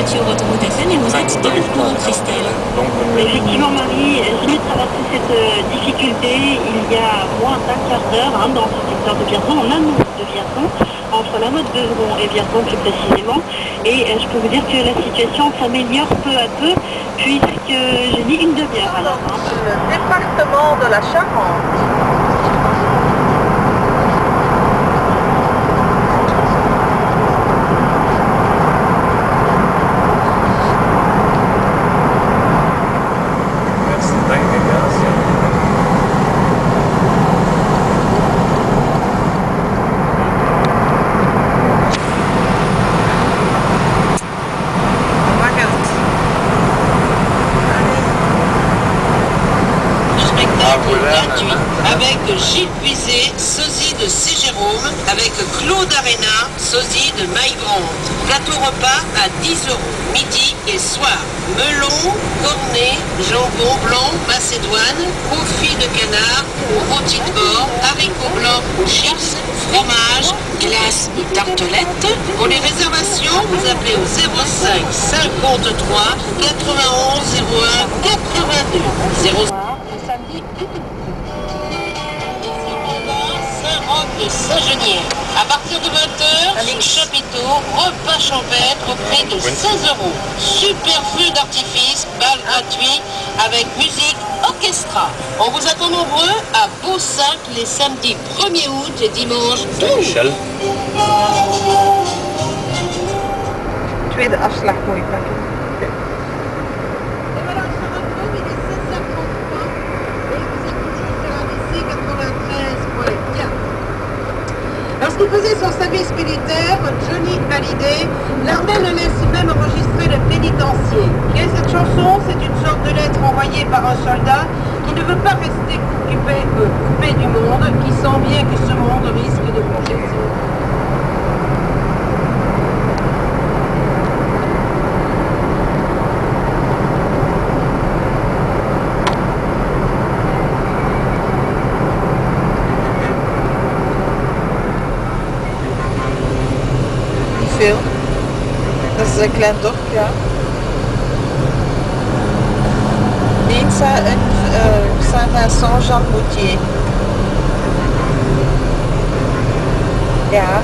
voiture autoroute FN et vous êtes Christelle. Effectivement, Marie, j'ai traversé cette euh, difficulté il y a moins d'un quart d'heure hein, dans ce secteur de Vierzon, en amont de Vierzon, entre la motte de Vron et Vierzon plus précisément. Et euh, je peux vous dire que la situation s'améliore peu à peu, puisque j'ai mis une demi-heure alors. hein. Le département de la Charente. Merci, danke, grazie. spectacle Ah, gratuit voilà. avec Gilles Puisé, sosie de C. Jérôme, avec Claude Arena, sosie de Maïgrande. Plateau repas à 10 euros, midi et soir. Melon, cornet, jambon blanc, macédoine, confit de canard rôti de porc, haricots blancs ou chips, fromage, glace ou tartelette. Pour les réservations, vous appelez au 05 53 91 01 82. 0 Saint-Genier. À partir de 20h, sur chapiteau, repas champêtre au prix de 16 euros. Super feu d'artifice, bal gratuit avec musique orchestra. On vous attend nombreux à Beausac les samedis 1er août et dimanche 12. Michel. Tweede afslag moet. Et voilà, je me retrouve, il est 16h33 et vous êtes toujours sur ABC 93. Bien. Faisait son service militaire, Johnny Hallyday, l'armée le laisse même enregistrer le pénitencier. Et cette chanson, c'est une sorte de lettre envoyée par un soldat qui ne veut pas rester coupé, euh, coupé du monde, qui sent bien que ce monde risque de plonger. Veel. Dat is een klein dorpje. ja. Nee, Saint- euh, Saint-Vincent-Jean-Moutier. Ja.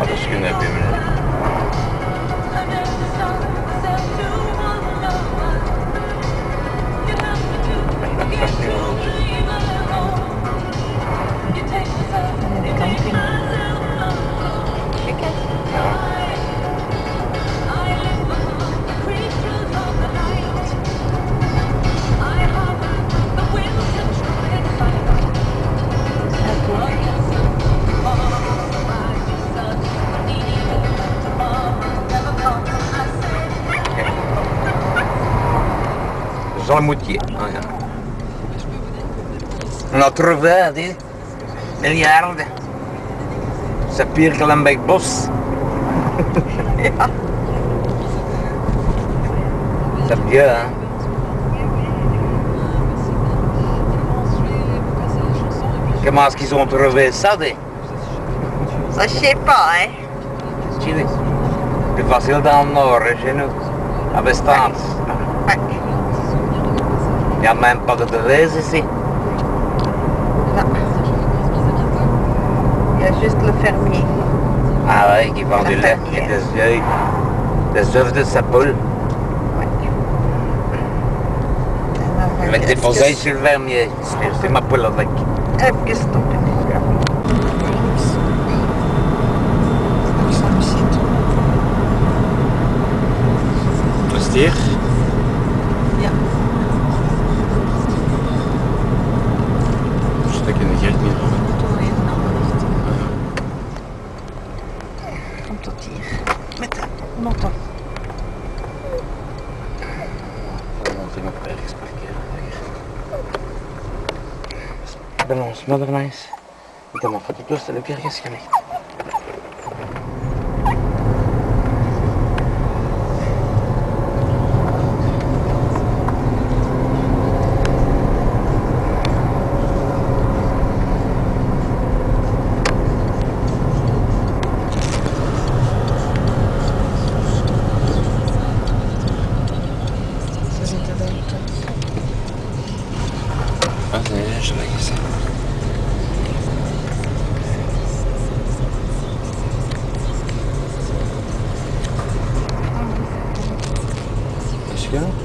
Hadi üstüne yapayım. Jean Moutier. Ja. On a trouvé, dit. Miljarden. C'est pire que l'Ambec Bos. C'est bien, hein. Comment est-ce qu'ils ont trouvé ça, des? Ça, je sais pas, hein. Plus facile dans le nord, et chez nous. À Vestance. Ouais. Il n'y a même pas de Deleuze ici. Non. Il y a juste le fermier. Ah ouais, qui vend du lait et des œufs. Des œufs de sa poule. Je vais déposer sur le vermier. C'est ma poule avec. Que Komt tot hier. Met de motto. Ik op ergens parkeren. Ik ben ons moddermeis. Ik heb mijn fototoestel ergens gelegd. There she goes.